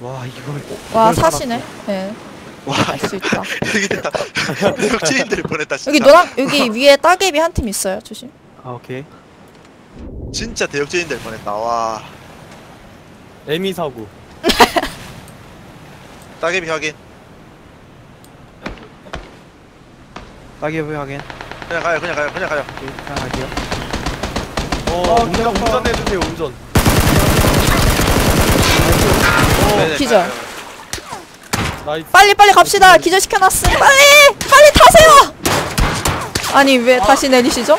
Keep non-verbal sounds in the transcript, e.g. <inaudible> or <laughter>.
와 이걸 와 사시네. 네. 와알수 있다. 여기다 혁지인 될 뻔했다 진짜 여기 노랑 여기 위에 따개비 한 팀 있어요. 조심. 아 오케이 진짜 대역죄인 될 뻔했다 와 에미 사고 <laughs> 따개비 확인 따개비 확인 그냥 가요 그냥 가요 그냥 가요 오케이 그냥 갈게요 어, 그냥 운전해주세요, 운전. 기절. 나이스. 빨리 빨리 갑시다. 기절 시켜놨으니 빨리 빨리 타세요. 아니 왜 다시 내리시죠?